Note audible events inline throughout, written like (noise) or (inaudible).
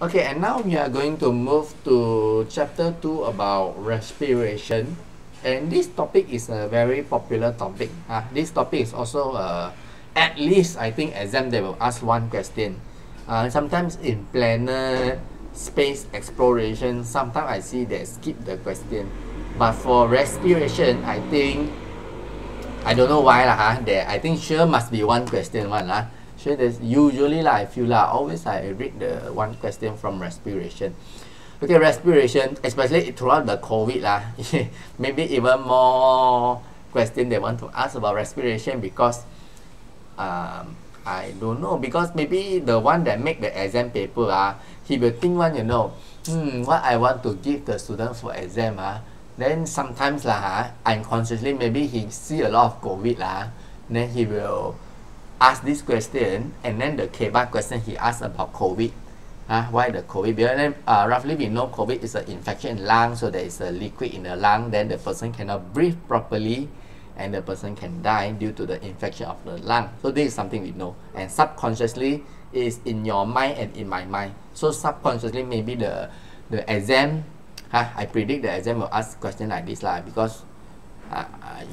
Okay, and now we are going to move to chapter 2 about respiration. And this topic is a very popular topic. Uh, this topic is also, uh, at least I think exam they will ask one question. Uh, sometimes in planner, space exploration, sometimes I see they skip the question. But for respiration, I think, I don't know why lah, huh? there, I think sure must be one question one lah. Sure, there's usually lah, I feel lah, always I read the one question from respiration. Okay, respiration, especially throughout the COVID lah, (laughs) maybe even more question they want to ask about respiration because um, I don't know because maybe the one that make the exam paper ah, he will think one you know, hmm, what I want to give the student for exam ah, then sometimes lah ha, unconsciously maybe he see a lot of COVID lah, then he will ask this question and then the KBAT question he asked about COVID. Uh, why the COVID? Because then, uh, roughly we know COVID is an infection in lung, so there is a liquid in the lung, then the person cannot breathe properly and the person can die due to the infection of the lung. So this is something we know. And subconsciously is in your mind and in my mind. So subconsciously maybe the the exam, huh, I predict the exam will ask question like this lah because uh, uh,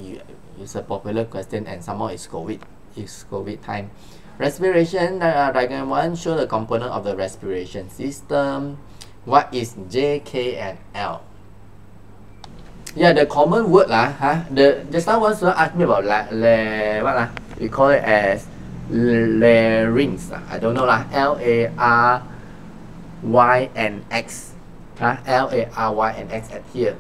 it's a popular question and somehow it's COVID. It's COVID time. Respiration uh, diagram 1 show the component of the respiration system. What is J, K, and L? Yeah, the common word lah, huh? The just now one student me about la, la, what lah? We call it as larynx. I don't know lah. L A R Y and X. Huh? L A R Y and X at here.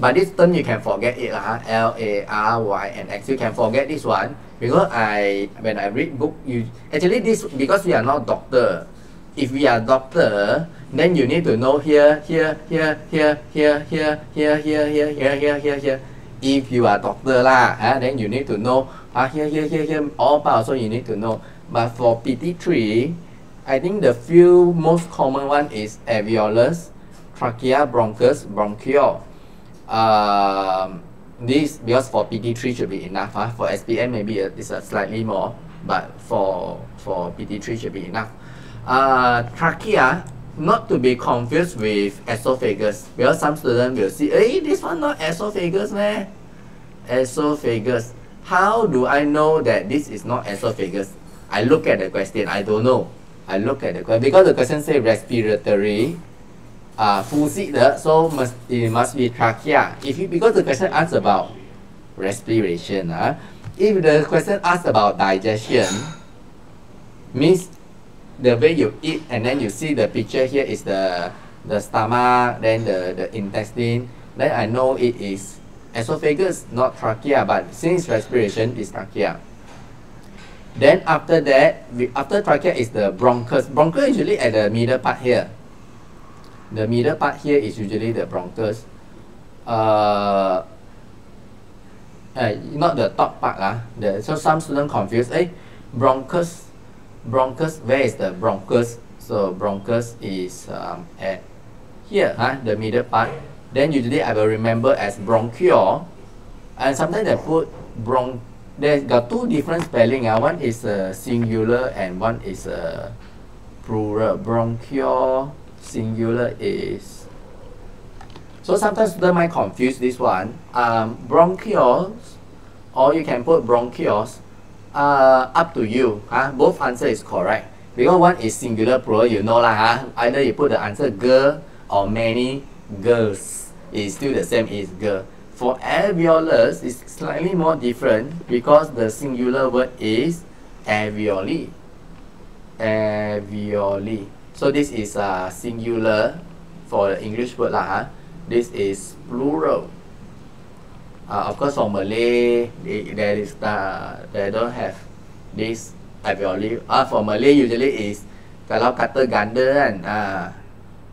But this term you can forget it lah. L A R Y and X. You can forget this one because I when I read book you actually this because we are not doctor. If we are doctor, then you need to know here, here, here, here, here, here, here, here, here, here, here, here, here. If you are doctor lah, uh, then you need to know ah here, here, here, here, all part also you need to know. But for PT3, I think the few most common one is alveolus, trachea, bronchus, bronchiole. Um, this because for PT3 should be enough. Huh? For SPM maybe it's a slightly more, but for for PT3 should be enough. Uh, trachea not to be confused with esophagus because some students will see, hey, this one not esophagus man. Esophagus. How do I know that this is not esophagus? I look at the question. I don't know. I look at the question because the question say respiratory uh, the so must it must be trachea. If you, because the question asks about respiration, huh? if the question asks about digestion, means the way you eat and then you see the picture here is the the stomach, then the, the intestine, then I know it is esophagus, not trachea, but since respiration is trachea. Then after that, after trachea is the bronchus. Bronchus usually at the middle part here. The middle part here is usually the bronchus. Uh, uh, not the top part lah. The, so some students confuse. Eh, bronchus, bronchus. Where is the bronchus? So bronchus is um, at here, huh? The middle part. Then usually I will remember as bronchiole, and sometimes I put bron. There's got two different spelling. Uh. One is uh, singular and one is uh, plural. Bronchiole singular is. So sometimes students might confuse this one. Um, bronchioles or you can put bronchioles uh, up to you huh? both answer is correct. Because one is singular plural you know lah huh? either you put the answer girl or many girls it's still the same is girl for alveolus it's slightly more different because the singular word is alveoli. Alveoli so this is uh, singular for the English word lah. Huh? This is plural. Uh, of course, for Malay, they, there is the they don't have this alveoli. Ah, uh, for Malay usually is kalau kata ganda kan, uh,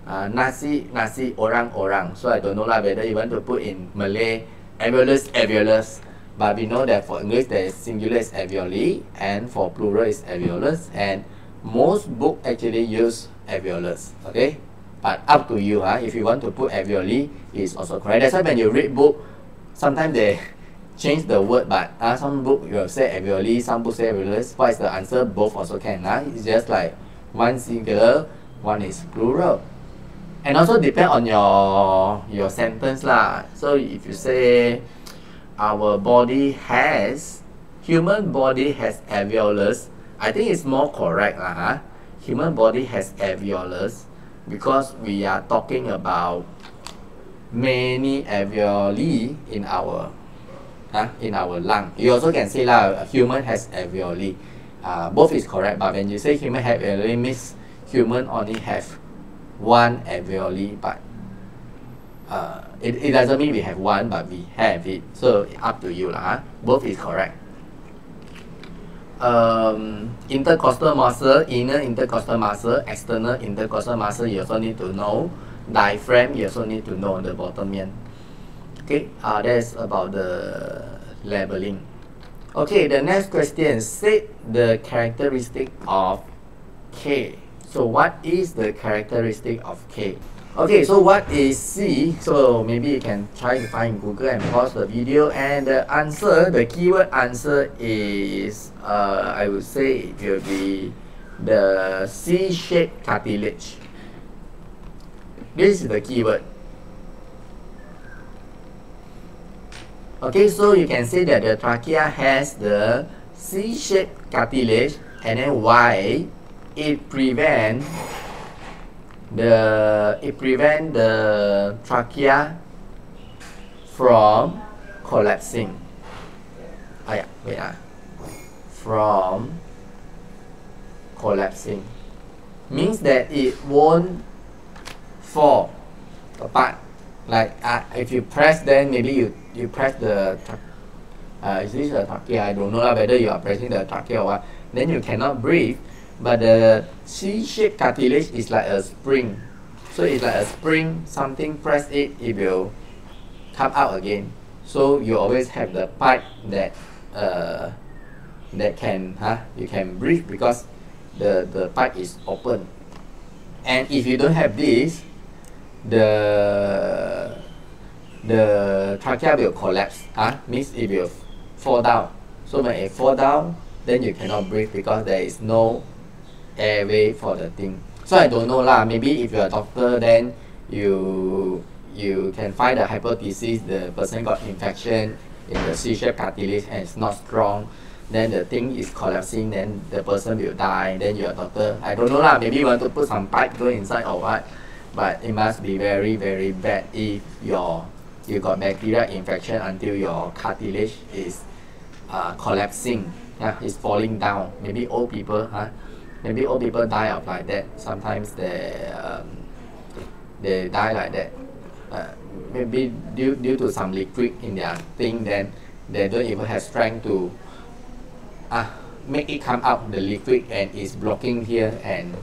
uh, nasi nasi orang orang. So I don't know lah whether you want to put in Malay alveolus alveolus. But we know that for English is singular is alveoli and for plural is alveolus and most book actually use alveolus okay but up to you huh? if you want to put alveoli it's also correct that's why when you read book sometimes they (laughs) change the word but uh, some book you will say alveoli some book say alveolus what is the answer both also can huh? it's just like one singular, one is plural. And also depend on your your sentence lah. So if you say our body has human body has alveolus, I think it's more correct lah. Huh? Human body has alveolus because we are talking about many alveoli in our huh, in our lung. You also can say lah, human has alveoli. Uh, both is correct, but when you say human have alveoli means human only have one alveoli, but uh, it, it doesn't mean we have one, but we have it. So up to you lah. Both is correct. Um, intercostal muscle, inner intercostal muscle, external intercostal muscle, you also need to know. Diaphragm, you also need to know the bottom end. Okay, uh, that's about the labeling. Okay, the next question, state the characteristic of K. So what is the characteristic of K? Okay, so what is C? So maybe you can try to find Google and pause the video. And the answer, the keyword answer is, uh, I would say it will be the C-shaped cartilage. This is the keyword. Okay, so you can see that the trachea has the C-shaped cartilage and then why it prevent the it prevent the trachea from collapsing. Oh yeah, wait ah. From collapsing means that it won't fall apart. Like uh, if you press, then maybe you you press the uh, is this a trachea? I don't know whether you are pressing the trachea or what. Then you cannot breathe but the C-shaped cartilage is like a spring. So it's like a spring, something press it, it will come out again. So you always have the pipe that uh, that can huh, you can breathe because the, the pipe is open. And if you don't have this, the the trachea will collapse. Huh? Means it will fall down. So when it fall down, then you cannot breathe because there is no airway for the thing. So I don't know lah. Maybe if you're a doctor, then you you can find the hypothesis the person got infection in the C-shaped cartilage and it's not strong. Then the thing is collapsing. Then the person will die. Then you're a doctor. I don't know lah. Maybe you want to put some pipe go inside or what. But it must be very very bad if your you got bacterial infection until your cartilage is uh, collapsing. Yeah, it's falling down. Maybe old people, huh? Maybe old people die of like that. Sometimes they um, they die like that. Uh, maybe due, due to some liquid in their thing then they don't even have strength to uh, make it come out the liquid and it's blocking here and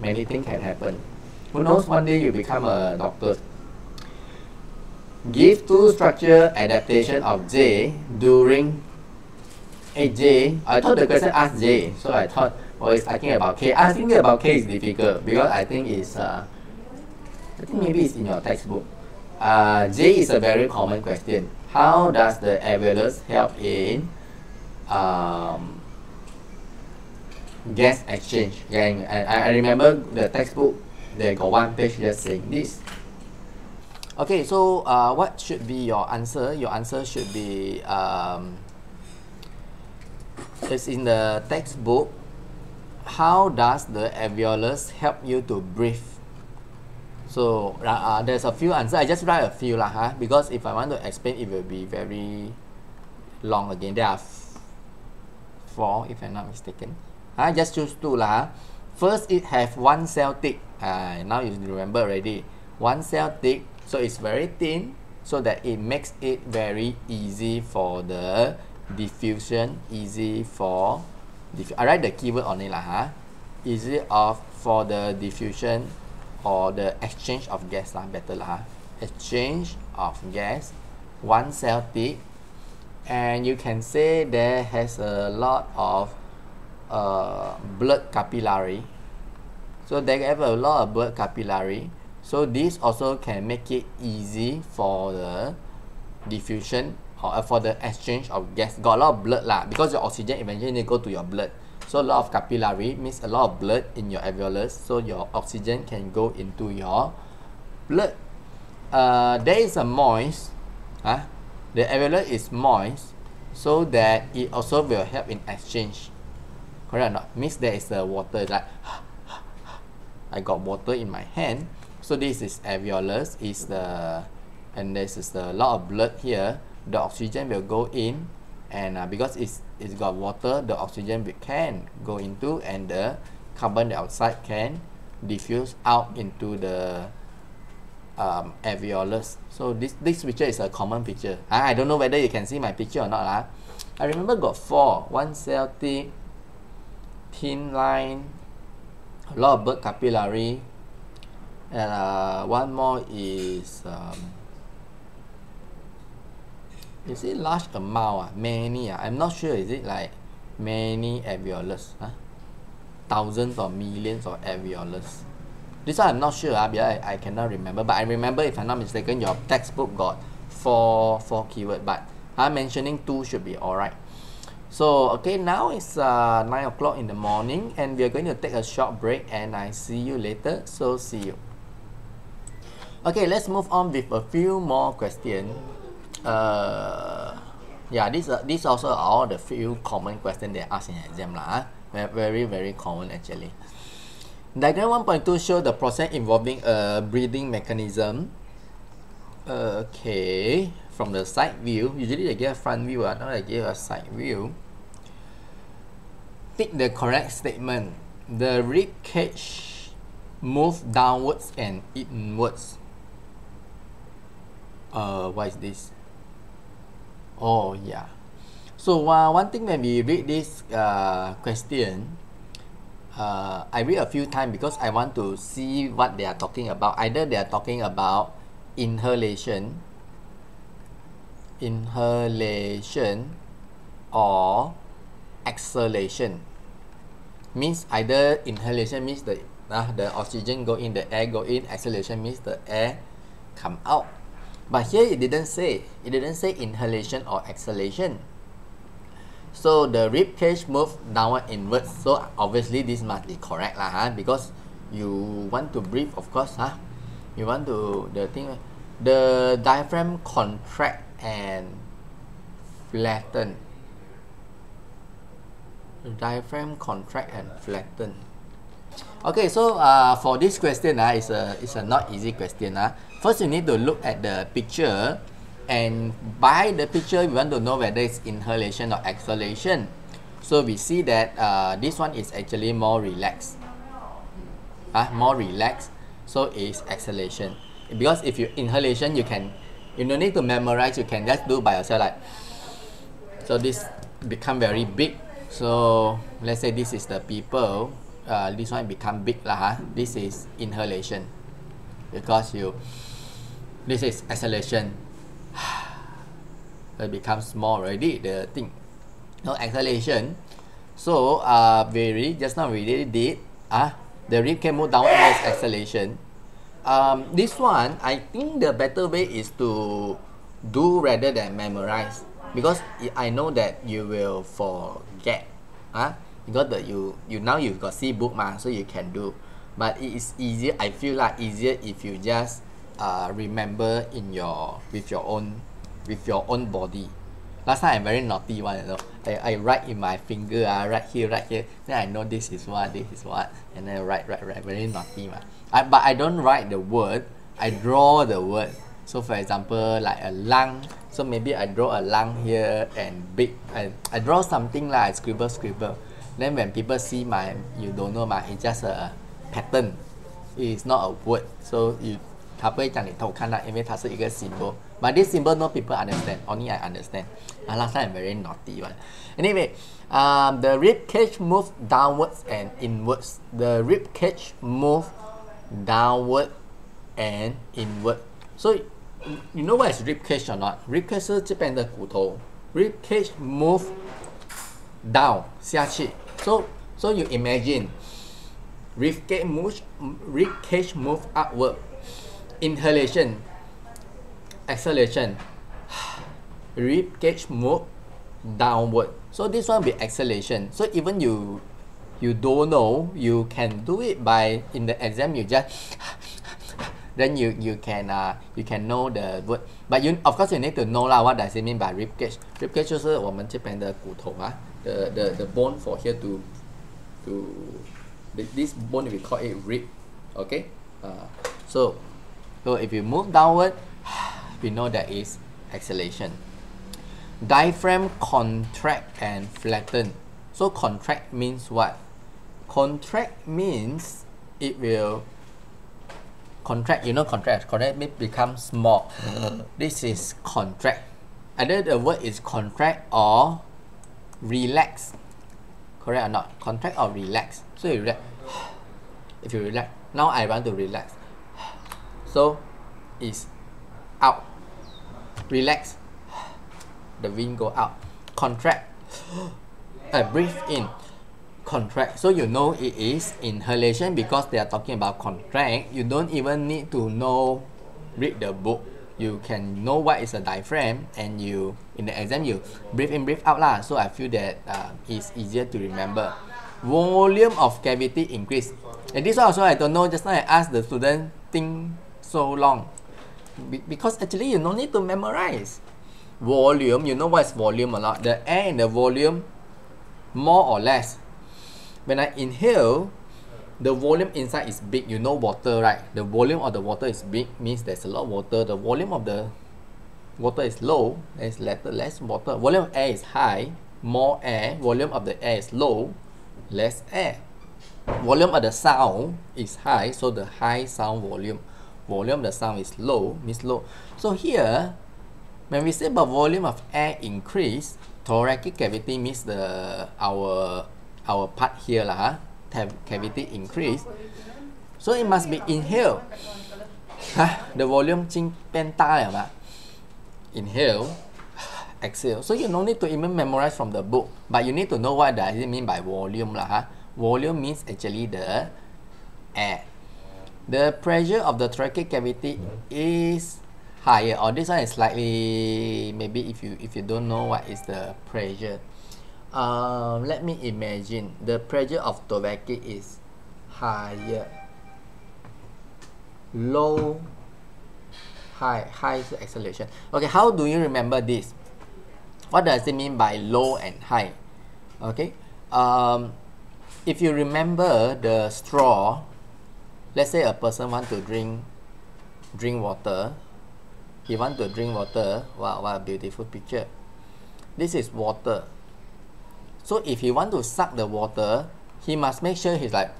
many things can happen. Who knows one day you become a doctor. Give two structure adaptation of J during a J I thought the question asked J so I thought or is asking about K. Asking about K is difficult because I think it's uh, I think maybe it's in your textbook. Uh, J is a very common question. How does the alveolus help in um, gas exchange? And I, I remember the textbook, they got one page just saying this. Okay, so uh, what should be your answer? Your answer should be um, it's in the textbook how does the alveolus help you to breathe? So uh, there's a few answers. I just write a few lah, huh? because if I want to explain, it will be very long again. There are four, if I'm not mistaken. I just choose two lah. First, it have one cell thick. Uh, now you remember already. One cell thick, so it's very thin, so that it makes it very easy for the diffusion, easy for I write the keyword on it lah huh? Is it of for the diffusion or the exchange of gas lah better lah exchange of gas one cell thick and you can say there has a lot of uh, blood capillary so they have a lot of blood capillary so this also can make it easy for the diffusion uh, for the exchange of gas got a lot of blood lah because your oxygen eventually need to go to your blood So a lot of capillary means a lot of blood in your alveolus. So your oxygen can go into your blood. Uh, there is a moist, huh? the alveolus is moist, so that it also will help in exchange. Correct or not? Means there is a water like (gasps) I got water in my hand. So this is alveolus is the and this is the lot of blood here. The oxygen will go in and uh, because it's it's got water the oxygen can go into and the carbon dioxide can diffuse out into the um, alveolus. So this this picture is a common picture I, I don't know whether you can see my picture or not lah. I remember got four. One cell thick thin line a lot of blood capillary and uh, one more is um, is it large amount ah? Many ah? I'm not sure is it like many alveolus huh? thousands or millions of alveolus this one I'm not sure ah because I, I cannot remember. But I remember if I'm not mistaken your textbook got four four keyword. But I'm mentioning two should be alright. So okay now it's uh, 9 o'clock in the morning and we're going to take a short break and I see you later. So see you. Okay let's move on with a few more questions uh, yeah, this uh, this also all the few common questions they ask in exam lah. Very very common actually. Diagram 1.2 show the process involving a breathing mechanism. Okay, from the side view, usually they give a front view, uh, now they give a side view. Pick the correct statement. The rib cage moves downwards and inwards. Uh, what is this? Oh yeah. So uh, one thing when we read this uh, question, uh, I read a few times because I want to see what they are talking about. Either they are talking about inhalation, inhalation, or exhalation. Means either inhalation means the uh, the oxygen go in, the air go in. Exhalation means the air come out. But here it didn't say. It didn't say inhalation or exhalation. So the rib cage move downward inwards. So obviously this must be correct lah, huh? because you want to breathe, of course, huh? You want to the thing, the diaphragm contract and flatten. The diaphragm contract and flatten. Okay, so uh, for this question, uh, it's a it's a not easy question. Uh. First, you need to look at the picture and by the picture, we want to know whether it's inhalation or exhalation. So we see that uh, this one is actually more relaxed. Uh, more relaxed. So it's exhalation. Because if you inhalation, you can, you don't need to memorize, you can just do by yourself like, so this become very big. So let's say this is the people, uh, this one become big lah. Huh? This is inhalation because you this is exhalation (sighs) it becomes small already the thing no exhalation so uh very just now we really did uh, the rib can move downwards exhalation um, this one I think the better way is to do rather than memorize because I know that you will forget huh? Because the you you now you've got see book ma, so you can do. But it is easier I feel like easier if you just uh, remember in your with your own with your own body. Last time I'm very naughty one you know. I, I write in my finger uh, right here right here. Then I know this is what this is what. And then write write write. Very naughty man. I, but I don't write the word. I draw the word. So for example like a lung. So maybe I draw a lung here and big. I, I draw something like scribble scribble then when people see my you don't know my it's just a pattern it's not a word so you 他不会讲你偷看啦，因为它是一个 symbol。But this symbol no people understand, only I understand. Uh, last time I'm very naughty one. Anyway, um, the rib cage move downwards and inwards. The rib cage move downward and inward. So you know what is rib cage or not? Rib cage 是这边的骨头。Rib cage move down 下去。 So so you imagine rib cage move rib cage move upward inhalation, exhalation, (sighs) rib cage move downward. So this one will be exhalation. So even you you don't know you can do it by in the exam you just (sighs) then you you can uh you can know the word but you of course you need to know lah what does it mean by rib cage rib cage 就是我们这边的骨头啊 The the the bone for here to to this bone we call it rib okay? Uh, so so if you move downward (sighs) we know that is exhalation diaphragm contract and flatten. So contract means what? Contract means it will contract you know contract contract means become small. This is contract. Either the word is contract or relax. Correct or not? Contract or relax? So you relax. (sighs) If you relax now I want to relax. (sighs) So is out. Relax. (sighs) The wind go out. Contract. (gasps) I breathe in. Contract. So you know it is inhalation because they are talking about contract. You don't even need to know read the book you can know what is a diaphragm and you in the exam you breathe in breathe out lah. So I feel that uh, it's easier to remember. Volume of cavity increase. And this one also I don't know just now I asked the student think so long. Be because actually you no need to memorize. Volume you know what is volume or not? The air in the volume more or less. When I inhale the volume inside is big you know water right? The volume of the water is big means there's a lot of water. The volume of the water is low there's little less water. Volume of air is high more air. Volume of the air is low less air. Volume of the sound is high so the high sound volume. Volume of the sound is low means low. So here when we say about volume of air increase thoracic cavity means the our our part here lah huh? cavity increase so it must be inhale huh? the volume 经变大了嘛 inhale exhale so you no need to even memorize from the book but you need to know what does it mean by volume lah huh? volume means actually the air the pressure of the thoracic cavity is higher or this one is slightly maybe if you if you don't know what is the pressure um, let me imagine. The pressure of thoracic is higher. Low high high acceleration. Okay how do you remember this? What does it mean by low and high? Okay um, if you remember the straw let's say a person want to drink drink water he want to drink water. Wow what a beautiful picture. This is water so if he want to suck the water, he must make sure he's like,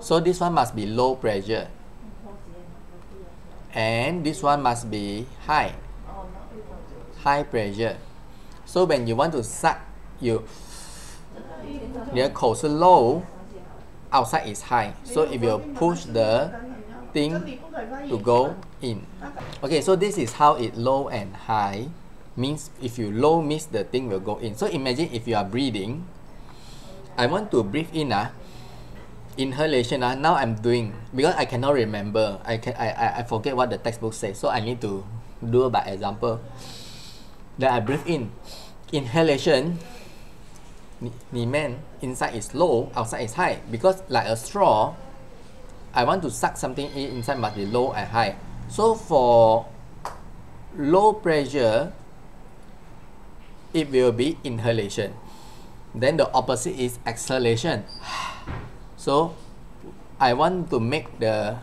so this one must be low pressure. And this one must be high, high pressure. So when you want to suck, you, your 口是 low, outside is high. So it will push the thing to go in. Okay, so this is how it low and high means if you low means the thing will go in. So imagine if you are breathing I want to breathe in ah inhalation ah now I'm doing because I cannot remember. I can I, I, I forget what the textbook says so I need to do by example. Then I breathe in. Inhalation 里面 inside is low outside is high. Because like a straw I want to suck something in inside must be low and high. So for low pressure it will be inhalation then the opposite is exhalation (sighs) so I want to make the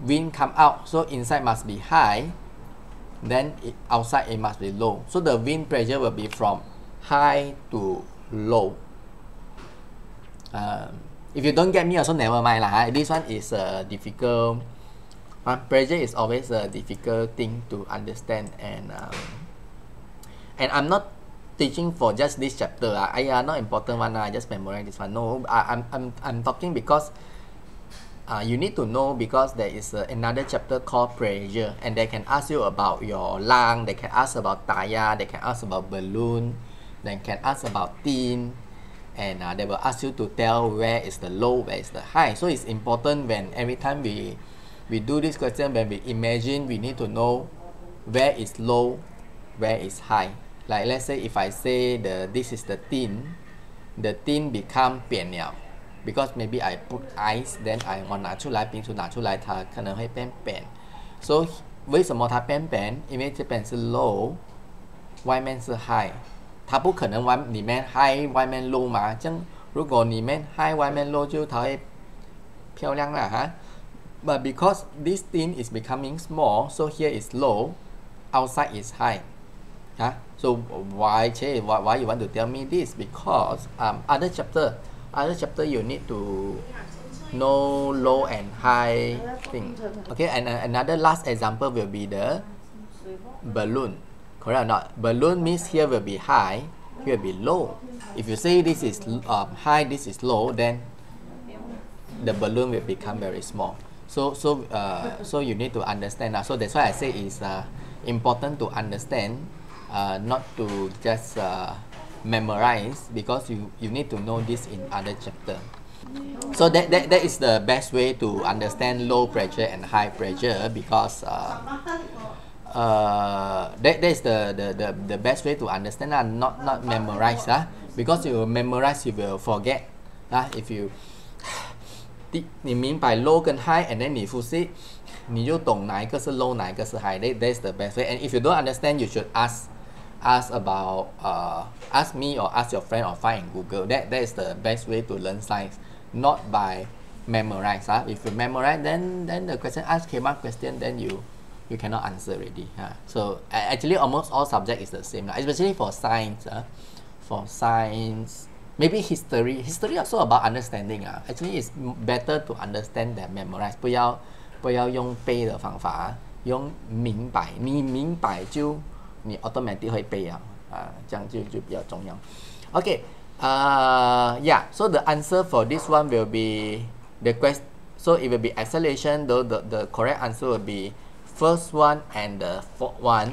wind come out so inside must be high then it, outside it must be low so the wind pressure will be from high to low. Um, if you don't get me also never mind lah. This one is a difficult. Uh, pressure is always a difficult thing to understand and um, and I'm not teaching for just this chapter. Uh, I are not important one. Uh, I just memorize this one. No, I, I'm I'm I'm talking because. Uh, you need to know because there is uh, another chapter called pressure and they can ask you about your lung they can ask about tire they can ask about balloon they can ask about thin and uh, they will ask you to tell where is the low where is the high so it's important when every time we we do this question when we imagine we need to know where is low where is high like let's say if I say the this is the thin the tin become 扁了 because maybe I put ice then I 我拿出来冰出拿出来它可能会变扁 so 为什么它变扁？因为这边是 low，外面是 high，它不可能外里面 high 外面 low 嘛，这样如果里面 high 外面 low 就它会漂亮了哈。But because this thing is becoming small, so here is low, outside is high. Huh? So why, Che, why, why you want to tell me this? Because um, other chapter, other chapter you need to know low and high thing. Okay, and uh, another last example will be the balloon. Correct or not? Balloon means here will be high, here will be low. If you say this is um, high, this is low, then the balloon will become very small. So so uh, so you need to understand. Uh, so that's why I say it's uh, important to understand, uh, not to just uh, memorize because you, you need to know this in other chapter. So that, that, that is the best way to understand low pressure and high pressure because uh, uh, that, that is the, the, the, the best way to understand uh, not, not memorize uh, because you memorize you will forget uh, if you (sighs) 你明白 low 跟 high and then 你复习你就懂哪一个是 low 哪一个是 high that, that's the best way and if you don't understand you should ask ask about uh, ask me or ask your friend or find in Google that that is the best way to learn science not by memorize huh? if you memorize then then the question ask came up question then you you cannot answer already huh? so actually almost all subject is the same especially for science huh? for science maybe history history also about understanding uh. actually it's better to understand than memorize 不要不要用背的方法用明白你明白就 你 automatic 会背啊啊这样就就比较重要 okay uh, yeah so the answer for this one will be the quest so it will be acceleration though the, the correct answer will be first one and the fourth one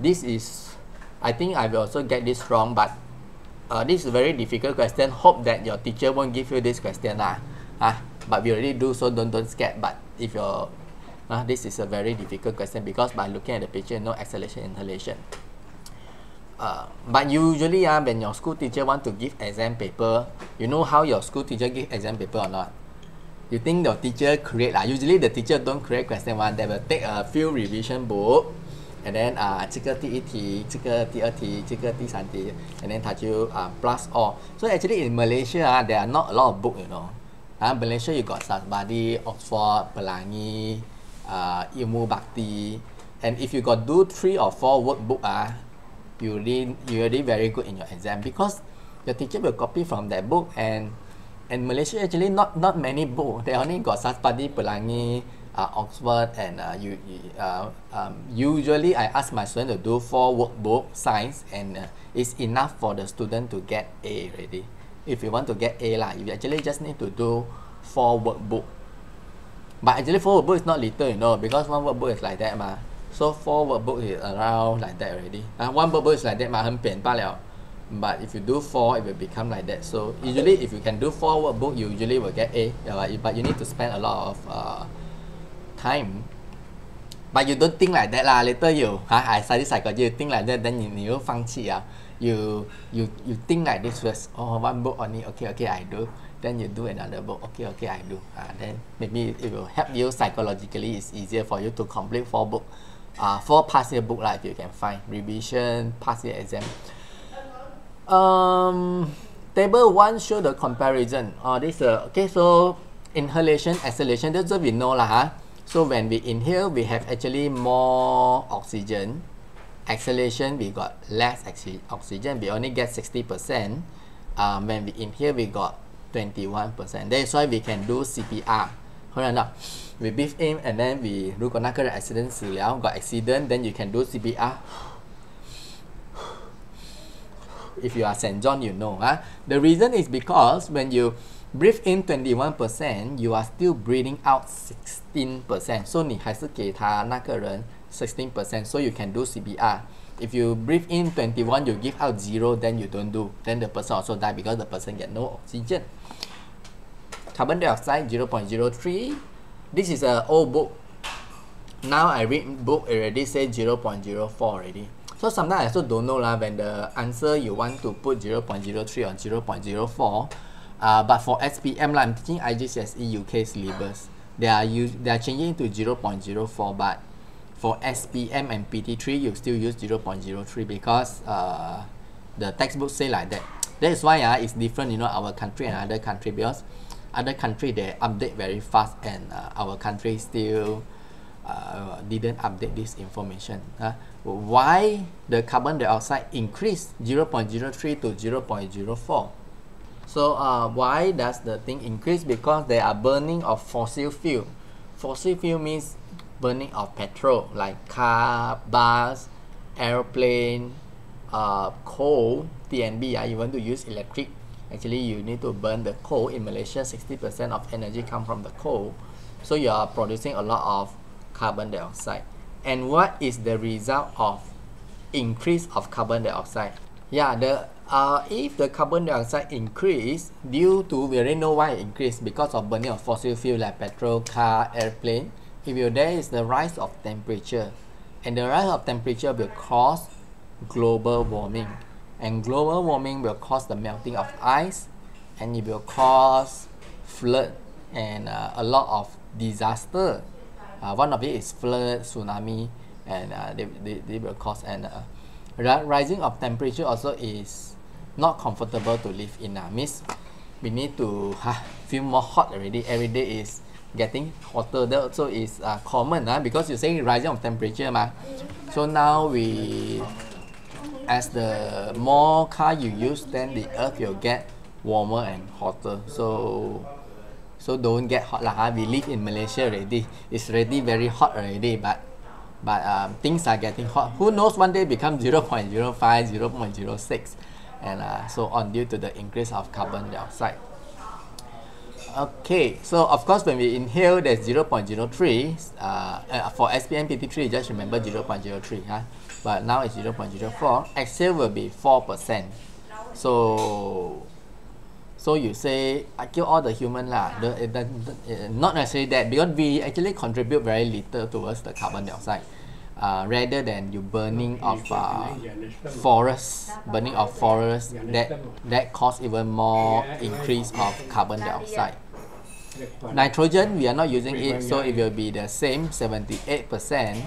this is I think I will also get this wrong but uh, this is a very difficult question hope that your teacher won't give you this question lah uh, but we already do so don't don't scared but if you're uh, this is a very difficult question because by looking at the picture, no exhalation, inhalation. Uh, but usually uh, when your school teacher want to give exam paper, you know how your school teacher give exam paper or not? You think the teacher create, uh, usually the teacher don't create question one, they will take a few revision book, and then uh, 这个第一题，这个第二题，这个第三题，and then 他就啊、uh, plus all. So actually in Malaysia uh, there are not a lot of book, you know. Uh, Malaysia you got Sasbadi, Oxford, Pelangi, uh, Ilmu Bakti, and if you got do three or four workbook ah, you really you really very good in your exam because your teacher will copy from that book and and Malaysia actually not not many book. They only got Sasbadi, Pelangi uh, Oxford and uh, you, uh, um, usually I ask my student to do four workbook science and uh, it's enough for the student to get A already. If you want to get A lah you actually just need to do four workbook but actually four workbook is not little you know because one workbook is like that ma so four workbook is around like that already uh, one workbook is like that 嘛很扁罢了 but if you do four it will become like that so usually if you can do four workbook you usually will get A but you need to spend a lot of uh, time but you don't think like that lah later you ha I study psychology you think like that then 你你又放弃啊 you you you think like this first oh one book only okay okay I do then you do another book okay okay I do uh, then maybe it will help you psychologically it's easier for you to complete four book uh, four past year book like you can find revision past year exam um table one show the comparison oh this uh, okay so inhalation exhalation that's what we know lah huh? So when we inhale, we have actually more oxygen. Exhalation, we got less oxygen. We only get 60%. Um, when we inhale, we got 21%. That's why we can do CPR. Hold on up. We breathe in and then we 如果那个人 accident 死了 got accident then you can do CPR if you are St. John you know huh? the reason is because when you breathe in 21%, you are still breathing out 16%. So 你还是给他那个人 16%, so you can do CPR. If you breathe in 21, you give out 0, then you don't do. Then the person also die because the person get no oxygen. Carbon dioxide 0.03. This is a old book. Now I read book already say 0.04 already. So sometimes I also don't know lah when the answer you want to put 0.03 or 0.04. Uh, but for SPM lah, I'm teaching IGCSE UK syllabus. They are use they are changing to 0.04 but for SPM and PT3 you still use 0.03 because uh, the textbook say like that. (tsk) That is why uh, it's different you know our country and other country because other country they update very fast and uh, our country still uh, didn't update this information. Uh, why the carbon dioxide increased 0.03 to 0.04? So uh, why does the thing increase? Because they are burning of fossil fuel. Fossil fuel means burning of petrol like car, bus, airplane, uh, coal, TNB. Uh, you want to use electric. Actually, you need to burn the coal. In Malaysia, 60% of energy come from the coal. So you are producing a lot of carbon dioxide. And what is the result of increase of carbon dioxide? Yeah, the uh, if the carbon dioxide increase due to we already know why it increased because of burning of fossil fuel like petrol, car, airplane. If you there is the rise of temperature, and the rise of temperature will cause global warming, and global warming will cause the melting of ice, and it will cause flood and uh, a lot of disaster uh, one of it is flood, tsunami, and uh, they, they, they will cause and uh, rising of temperature also is not comfortable to live in. Uh, means we need to uh, (laughs) feel more hot already. Every day is getting hotter. That also is uh, common uh, because you're saying rising of temperature. Ma. So now we, as the more car you use, then the earth will get warmer and hotter. So so don't get hot lah. We live in Malaysia already. It's already very hot already, but but um, things are getting hot. Who knows one day become 0.05, 0.06 and uh, so on due to the increase of carbon dioxide. Okay, so of course when we inhale there's 0.03 uh, uh, for SPM PT3 just remember 0.03 huh? but now it's 0.04 exhale will be 4% so so you say I kill all the human lah. The, the, the, not necessarily that because we actually contribute very little towards the carbon dioxide. Uh, rather than you burning of uh, forests, burning of forests that that cause even more increase of carbon dioxide. Nitrogen we are not using it, so it will be the same 78%,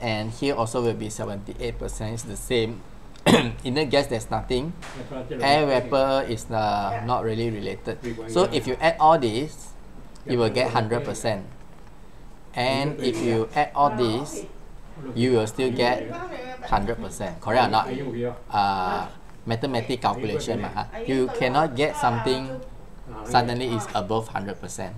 and here also will be 78%. It's the same. (coughs) Inert gas there's nothing. Air vapor is uh, not really related. So if you add all these you will get 100% and if you add all these you will still get 100% correct or not? Uh, mathematical calculation you cannot get something suddenly is above 100%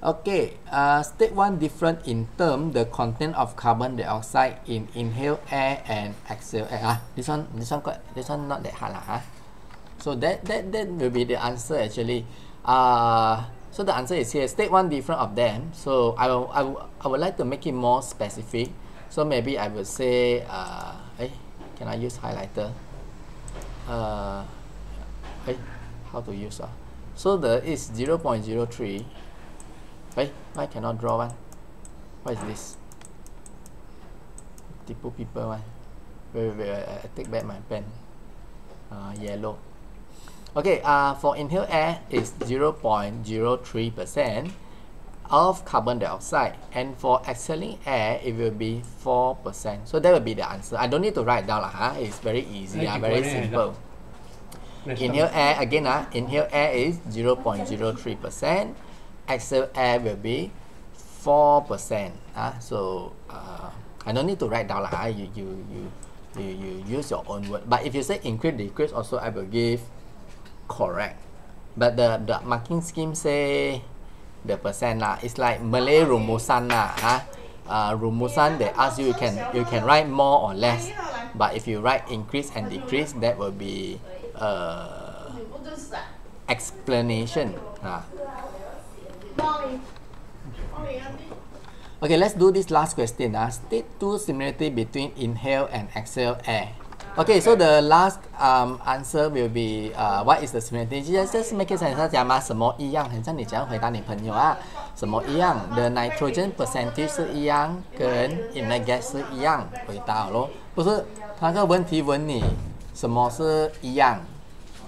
Okay, uh, state one different in term the content of carbon dioxide in inhale air and exhale air. Ah, this one, this one, this one not that hard lah. Huh? So that that that will be the answer actually. Uh, so the answer is here. State one different of them. So I will, I will, I would like to make it more specific. So maybe I would say, uh, hey, can I use highlighter? Uh, hey, how to use uh? So the is 0 0.03 Hey, why cannot draw one? What is this? Tipu people one. Wait, wait, wait, I, I take back my pen. Uh, yellow. Okay, uh, for inhaled air is 0.03% of carbon dioxide and for exhaling air it will be 4%. So that will be the answer. I don't need to write down, huh? it's very easy, uh, very simple. Inhale air, again, uh, inhale air is 0.03% exhale air will be 4%. Uh, so uh, I don't need to write down. Uh, you, you, you, you, you use your own word. But if you say increase, decrease, also I will give correct. But the, the marking scheme say the percent lah. It's like Malay rumusan lah. Huh? Uh, rumusan they ask you you can you can write more or less. But if you write increase and decrease, that will be uh, explanation. Uh. Okay, let's do this last question. Uh. State two similarity between inhale and exhale air. Okay, so the last um answer will be uh what is the similarity? Just just make it sense. 他讲嘛，什么一样？很像你怎样回答你朋友啊？什么一样？The nitrogen percentage 是一样，跟 inert gas 是一样，回答咯。不是，他个问题问你什么是一样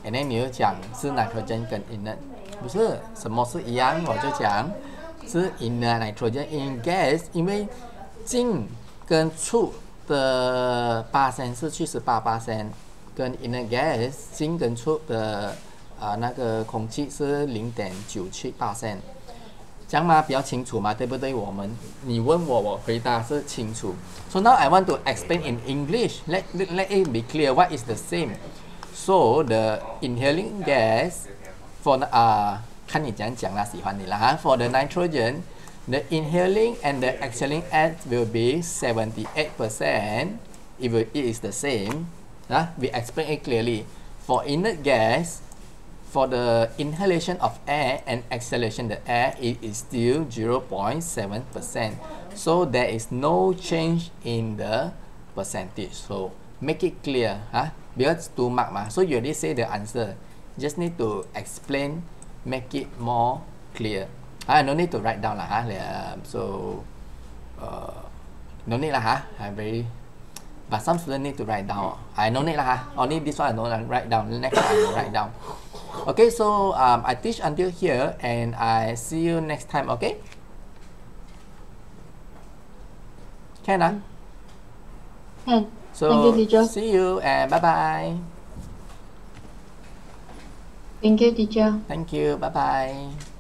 ，and then 你就讲是 nitrogen 跟 inert，不是什么是一样，我就讲是 inert nitrogen in gas，因为进跟出。的八三是七十八八三，跟 inner gas 进跟出的啊那个空气是零点九七八三，这样吗？比较清楚嘛，对不对？我们你问我，我回答是清楚。So now I want to explain in English. Let let it be clear what is the same. So the inhaling gas for 啊，看你怎样讲啦，喜欢你啦哈。For the nitrogen. the inhaling and the exhaling air will be 78% if it is the same. Uh, we explain it clearly. For inert gas, for the inhalation of air and exhalation the air, it is still 0.7%. So there is no change in the percentage. So make it clear. Huh? Because two mark. Ma. So you already say the answer. Just need to explain, make it more clear. I no need to write down lah ha. Um, so uh, no need lah ha. I very but some students need to write down. I no need lah ha. Only this one I don't write down. Next I write down. Okay, so um, I teach until here and I see you next time. Okay. Can ah? Can. So Thank you, teacher. see you and bye bye. Thank you, teacher. Thank you. Bye bye.